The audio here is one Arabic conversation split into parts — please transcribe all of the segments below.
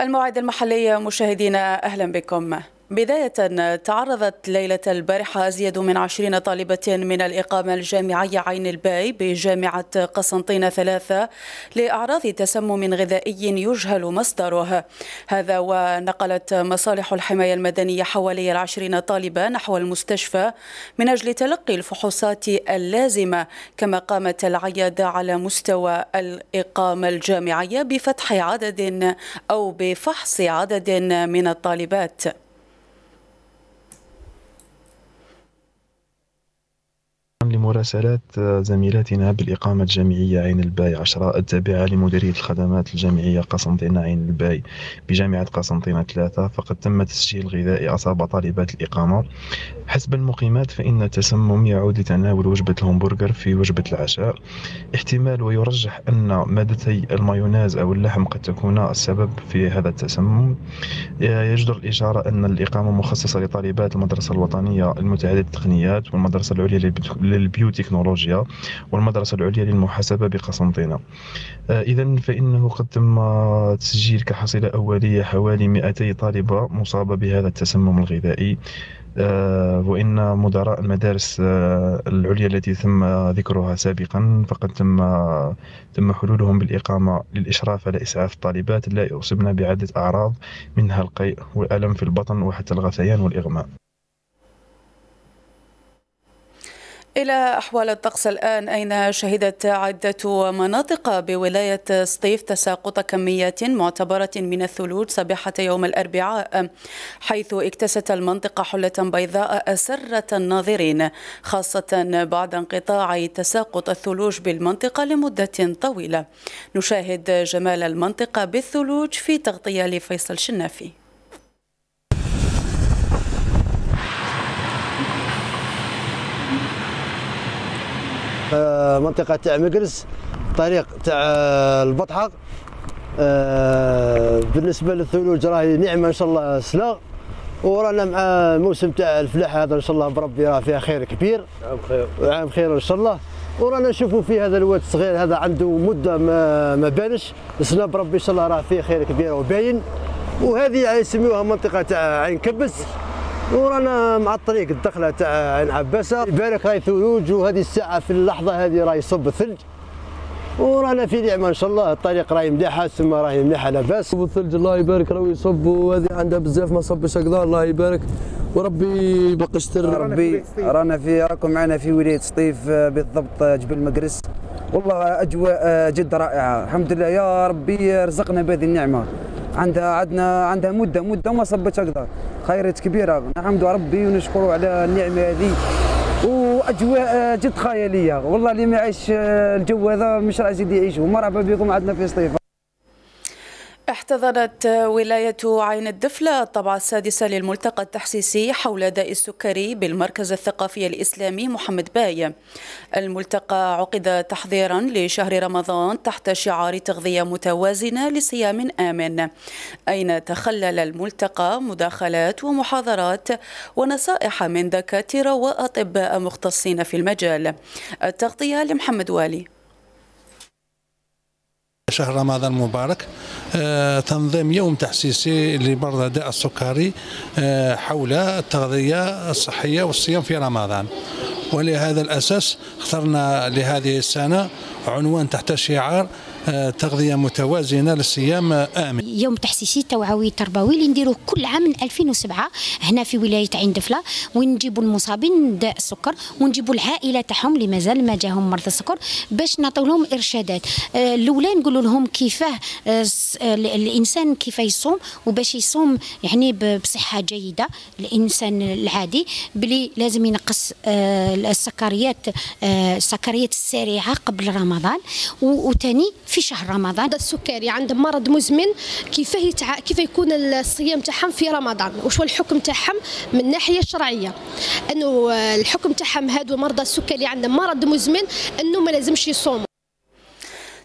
الموعد المحلي مشاهدينا أهلا بكم. بداية تعرضت ليلة البارحة أزيد من عشرين طالبة من الإقامة الجامعية عين الباي بجامعة قسنطينة ثلاثة لأعراض تسمم غذائي يجهل مصدره. هذا ونقلت مصالح الحماية المدنية حوالي العشرين طالبة نحو المستشفى من أجل تلقي الفحوصات اللازمة كما قامت العيادة على مستوى الإقامة الجامعية بفتح عدد أو بفحص عدد من الطالبات. لمراسلات زميلاتنا بالإقامة الجامعية عين الباي عشرة التابعة لمديرية الخدمات الجامعية قسنطينة عين الباي. بجامعة قسنطينة ثلاثة فقد تم تسجيل غذائي أصاب طالبات الإقامة. حسب المقيمات فإن التسمم يعود لتناول وجبة الهمبرجر في وجبة العشاء. احتمال ويرجح أن مادتي المايونيز أو اللحم قد تكون السبب في هذا التسمم. يجدر الإشارة أن الإقامة مخصصة لطالبات المدرسة الوطنية المتعددة التقنيات والمدرسة العليا للبيوتكنولوجيا والمدرسة العليا للمحاسبة بقسنطينة آه، إذا فإنه قد تم تسجيل كحصيلة أولية حوالي 200 طالبة مصابة بهذا التسمم الغذائي. آه، وإن مدراء المدارس آه، العليا التي تم ذكرها سابقا فقد تم تم حلولهم بالإقامة للإشراف على إسعاف الطالبات اللائي أصبن بعدة أعراض منها القيء والألم في البطن وحتى الغثيان والإغماء. إلى أحوال الطقس الآن أين شهدت عدة مناطق بولاية سطيف تساقط كميات معتبرة من الثلوج صباحة يوم الأربعاء حيث اكتست المنطقة حلة بيضاء أسرت الناظرين خاصة بعد انقطاع تساقط الثلوج بالمنطقة لمدة طويلة. نشاهد جمال المنطقة بالثلوج في تغطية لفيصل شنافي. آه، منطقة تاع مقرز طريق تاع البطحة آه، بالنسبة للثلوج راهي نعمة إن شاء الله سنة ورانا مع الموسم تاع الفلاح هذا إن شاء الله بربي راه فيها خير كبير. عام خير. وعام خير إن شاء الله. ورانا نشوفوا في هذا الواد الصغير هذا عنده مدة ما ما بانش. السنة بربي إن شاء الله راه فيه خير كبير وباين. وهذه يسميوها منطقة تاع عين كبس. ورانا مع الطريق الدخلة تاع عين عباسة. يبارك راهي ثلوج وهذه الساعة في اللحظة هذه راهي يصب الثلج. ورانا في نعمة إن شاء الله. الطريق راهي مليحه السما راهي مليحه لاباس والثلج الله يبارك راهو يصب. وهذه عندها بزاف ما صبش هكذا الله يبارك. وربي يبقى يستر ربي رانا في راكم معنا في ولايه سطيف آه، بالضبط آه، جبل مقرس والله أجواء آه، جد رائعة. الحمد لله. يا ربي رزقنا بهذه النعمة. عندها عندنا عندها مدة مدة وما صبتش هكذا. خيرات كبيره نحمد ربي ونشكروا على النعمة هذه. وأجواء جد خيالية. والله اللي ما عايش الجو هذا مش راح يزيد يعيش ومرحبا بكم عندنا في سطيف احتضنت ولاية عين الدفلة الطبعة السادسة للملتقى التحسيسي حول داء السكري بالمركز الثقافي الإسلامي محمد باي. الملتقى عقد تحضيرا لشهر رمضان تحت شعار تغذية متوازنة لصيام آمن. أين تخلل الملتقى مداخلات ومحاضرات ونصائح من دكاترة وأطباء مختصين في المجال؟ التغطية لمحمد والي. شهر رمضان المبارك. آه، تنظيم يوم تحسيسي لمرضى داء السكري آه، حول التغذية الصحية والصيام في رمضان. ولهذا الأساس اخترنا لهذه السنة عنوان تحت شعار آه، تغذية متوازنة للصيام آمن يوم تحسيسي توعوي تربوي اللي نديروه كل عام من 2007 هنا في ولاية عين دفلة. وين نجيبوا المصابين داء السكر ونجيبوا العائلة تاعهم اللي مازال ما جاهم مرضى السكر باش نعطيو لهم إرشادات. آه، الأولى نقولوا لهم كيفاه آه، الإنسان كيف يصوم وباش يصوم يعني بصحة جيدة الإنسان العادي بلي لازم ينقص السكريات السكريات السريعة قبل رمضان وثاني في شهر رمضان. السكري عنده مرض مزمن كيف يتع... كيف يكون الصيام تاعهم في رمضان؟ وش هو الحكم تاعهم من الناحيه الشرعيه إنه الحكم تاعهم هادو مرضى السكري عندهم مرض مزمن إنه ما لازمش يصوموا.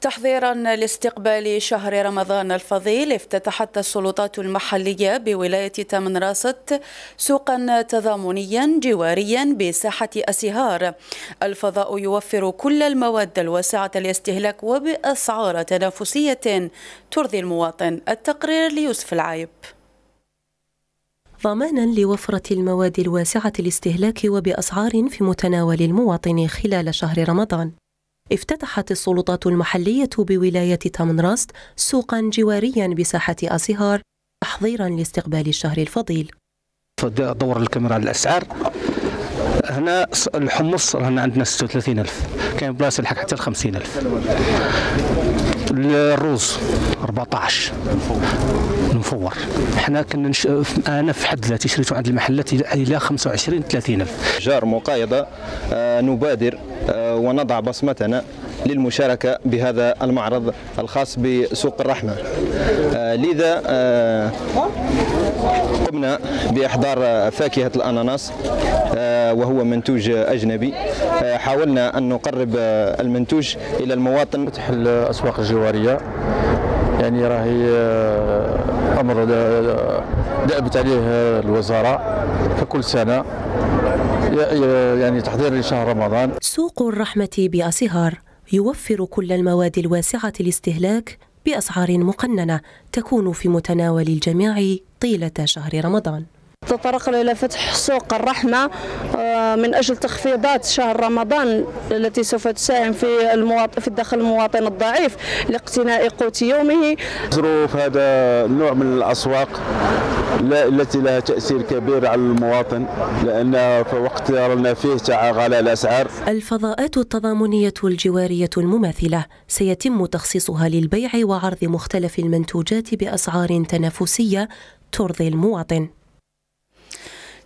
تحضيرا لاستقبال شهر رمضان الفضيل افتتحت السلطات المحلية بولاية تامن راست سوقا تضامنيا جواريا بساحة أسيهار. الفضاء يوفر كل المواد الواسعة الاستهلاك وبأسعار تنافسية ترضي المواطن. التقرير ليوسف العايب. ضمانا لوفرة المواد الواسعة الاستهلاك وبأسعار في متناول المواطن خلال شهر رمضان. افتتحت السلطات المحلية بولاية تامنراست سوقا جواريا بساحة أسيهار تحضيرا لاستقبال الشهر الفضيل. دور الكاميرا على الأسعار. هنا الحمص رانا عندنا 36000 كاين بلاصة الحق حتى ل 50000 الروز 14 مفور حنا كنا نش... أنا في حد ذاتي شريته عند المحلات إلى 25 30000 جار مقايضة آه نبادر ونضع بصمتنا للمشاركة بهذا المعرض الخاص بسوق الرحمة. آه لذا آه قمنا بإحضار فاكهة الأناناس آه وهو منتوج أجنبي. حاولنا أن نقرب المنتوج إلى المواطن. فتح الأسواق الجوارية. يعني راهي أمر دأبت عليه الوزارة. ككل سنة يعني تحضير لشهر رمضان. سوق الرحمة بأسهار يوفر كل المواد الواسعة الاستهلاك بأسعار مقننة تكون في متناول الجميع طيلة شهر رمضان. تطرقنا إلى فتح سوق الرحمة من أجل تخفيضات شهر رمضان التي سوف تساهم في المواطن في دخل المواطن الضعيف لاقتناء قوت يومه. ظروف هذا النوع من الأسواق التي لها تأثير كبير على المواطن لأن في وقت رانا فيه غلاء الأسعار. الفضاءات التضامنية الجوارية المماثلة سيتم تخصيصها للبيع وعرض مختلف المنتوجات بأسعار تنافسية ترضي المواطن.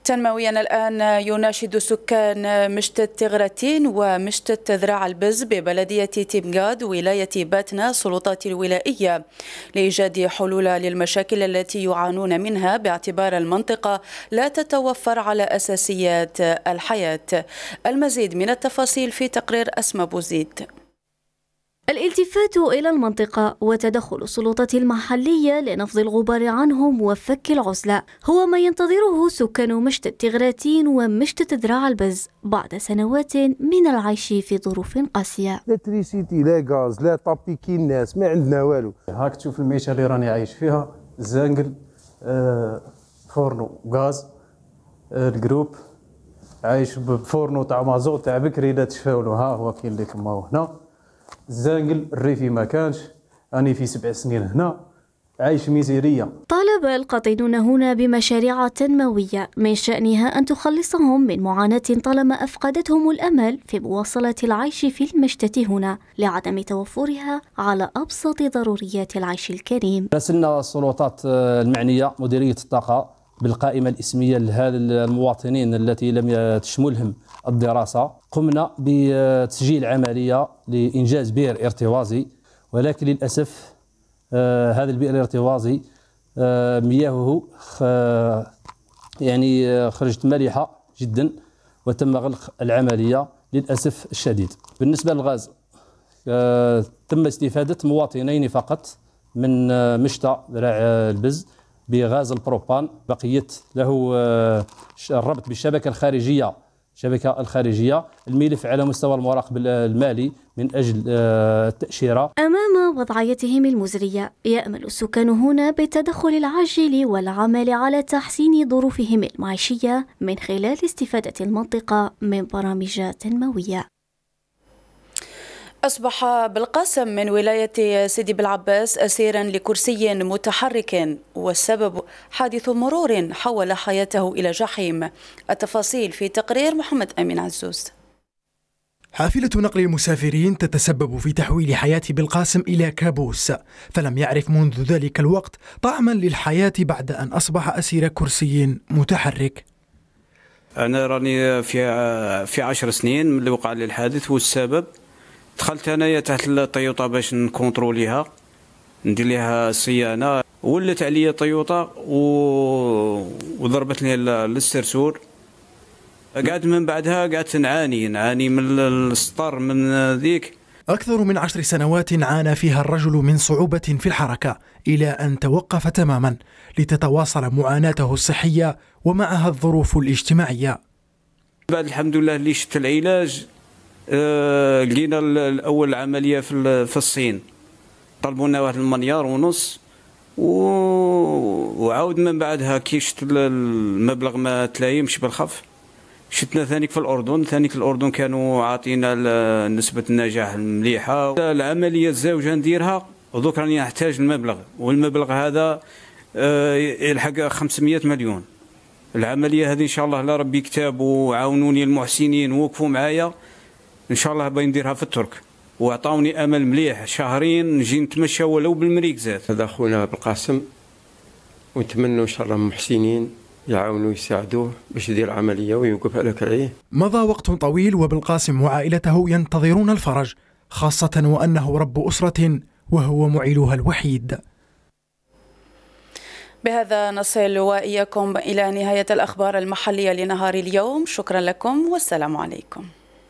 تنمويا الآن يناشد سكان مشتت تغرتين ومشتت ذراع البز ببلدية تيمغاد ولاية باتنا السلطات الولائية لإيجاد حلول للمشاكل التي يعانون منها باعتبار المنطقة لا تتوفر على أساسيات الحياة. المزيد من التفاصيل في تقرير أسمى بوزيد الالتفات إلى المنطقة وتدخل السلطات المحلية لنفض الغبار عنهم وفك العزلة هو ما ينتظره سكان مشتت تغراتين ومشتت ذراع البز بعد سنوات من العيش في ظروف قاسية. لا تريسيتي لا غاز لا طابيكي الناس ما عندنا والو. هاك تشوف الميشة اللي راني عايش فيها الزنقل آه فورنو غاز آه الجروب. عايش بفورنو تاع مازوت تاع بكري لا تشفاولو ها هو كاين لكم هنا. الزانقل الريفي ما كانش أنا في سبع سنين هنا عايش ميزيرية. طالب القاطنون هنا بمشاريع تنموية من شأنها أن تخلصهم من معاناة طالما أفقدتهم الأمل في مواصلة العيش في المشتت هنا لعدم توفرها على أبسط ضروريات العيش الكريم. راسلنا السلطات المعنية مديرية الطاقة بالقائمة الإسمية لهذا المواطنين التي لم تشملهم الدراسة. قمنا بتسجيل عملية لإنجاز بئر إرتوازي ولكن للأسف آه هذا البئر الإرتوازي آه مياهه آه يعني خرجت مالحة جدا وتم غلق العملية للأسف الشديد. بالنسبة للغاز تم استفادة مواطنين فقط من مشتى ذراع البز بغاز البروبان بقيت له الربط بالشبكة الخارجية الشبكة الخارجية الملف على مستوى المراقب المالي من أجل التأشيرة. أمام وضعيتهم المزرية يأمل السكان هنا بالتدخل العاجل والعمل على تحسين ظروفهم المعيشية من خلال استفادة المنطقة من برامج تنموية. أصبح بالقاسم من ولاية سيدي بالعباس أسيرا لكرسي متحرك والسبب حادث مرور حول حياته إلى جحيم. التفاصيل في تقرير محمد أمين عزوز. حافلة نقل المسافرين تتسبب في تحويل حياة بالقاسم إلى كابوس. فلم يعرف منذ ذلك الوقت طعما للحياة بعد أن أصبح أسير كرسي متحرك. أنا راني في في عشر سنين من اللي وقع لي الحادث والسبب دخلت انايا تحت الطيوطه باش نكونتروليها. ندير ليها الصيانه ولت عليا طيوطة و... وضربتني للسرسور قعدت من بعدها قعدت نعاني نعاني من السطر من ذيك. أكثر من عشر سنوات عانى فيها الرجل من صعوبة في الحركة إلى أن توقف تماما لتتواصل معاناته الصحية ومعها الظروف الاجتماعية. بعد الحمد لله اللي شفت العلاج لقينا الأول العملية في الصين. طلبوا لنا واحد المليار ونص و... وعاود من بعدها كي شفت المبلغ ما تلايمش بالخف شتنا ثانيك في الأردن. ثانيك الأردن كانوا عاطينا نسبة النجاح مليحه العملية الزوجة نديرها ودوك راني نحتاج المبلغ والمبلغ هذا آه، يلحق 500 مليون. العملية هذه إن شاء الله لا ربي كتاب وعاونوني المحسنين ووقفوا معايا. إن شاء الله باغي نديرها في الترك. وعطاوني أمل مليح. شهرين نجي نتمشى ولو بالمريك زاد. هذا خونا بالقاسم ونتمنوا إن شاء الله محسنين يعاونوا يساعدوه باش يدير عمليه ويوقف على كرعيه مضى وقت طويل وبالقاسم وعائلته ينتظرون الفرج خاصة وأنه رب أسرة وهو معيلها الوحيد. بهذا نصل وإياكم إلى نهاية الأخبار المحلية لنهار اليوم. شكرا لكم والسلام عليكم.